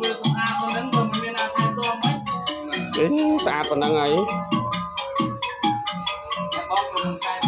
មើលសម្អាតប៉ុណ្ណឹងក៏មិនមានអាថែទាំហ្មងអេស្អាតប៉ុណ្ណឹងហើយតែបងក៏មិនតែ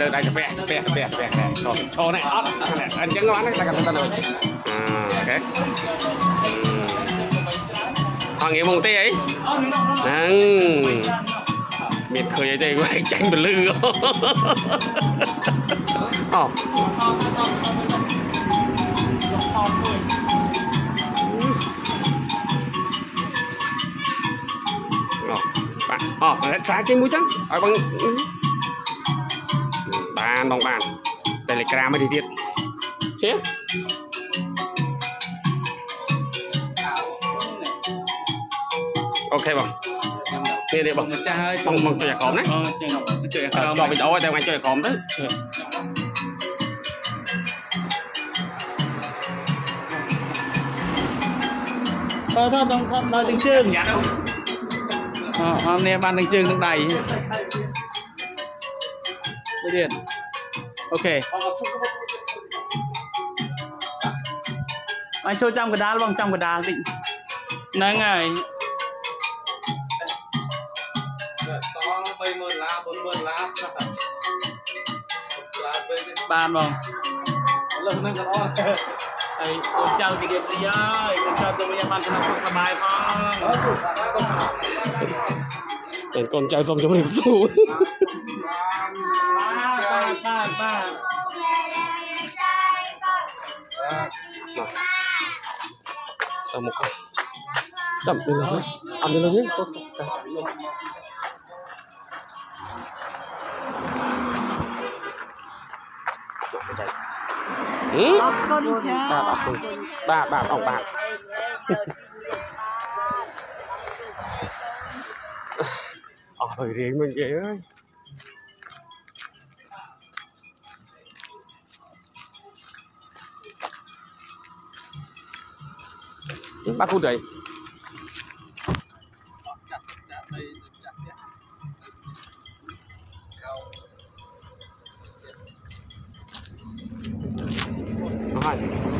លើកដៃស្ពះស្ពះស្ពះស្ពះណែឈរឈរណែអត់ណែអញ្ចឹងបានតែកាន់ទៅទៅអាអូខេអងងារមកទេអីអូនេះនោះហ្នឹងមានឃើញអីទេគាត់ចាញ់ពលឺអូថតថតថតថតមួយអូបាទអូឆ្លាតជាងមួយចឹងឲ្យបង បានបងបាន Telegram មួយទៀតជាអូខេបងនេះនេះបងម្ចាស់ហើយបងបងជួយអាក្រមណាអឺចឹងជួយអាក្រមជាប់វីដេអូឲ្យតែបងជួយអាក្រមទៅថតថតថតដល់ទាំងជើងយ៉ាទៅអអមនេះបានទាំងជើងទាំងដៃ មួយទៀតអូខេអញចូលចាំកដាលបងចាំកដាលតិចហ្នឹងហើយសង30000ឡា40000ឡាឡាពេលបានបងលើនឹងក៏អត់ហើយកូនចៅពីរៀបរីហើយកូនចៅទៅវិញបានសំណាក់សុខសប្បាយផងតែកូនចៅសូមជម្រាបសួរបាទបាទបាទទៅមកចាំទៅលើអត់ទៅលើវិញទៅហឺ Để con trai xong cho mình xu Đầm một con. Đầm lên nào đấy Ăn lên nào nhé. Ừ? Ba chặt cái Ừ. Bà bảo không Bà bảo Trời riêng mình vậy ơi. Bắt khu trị Hãy subscribe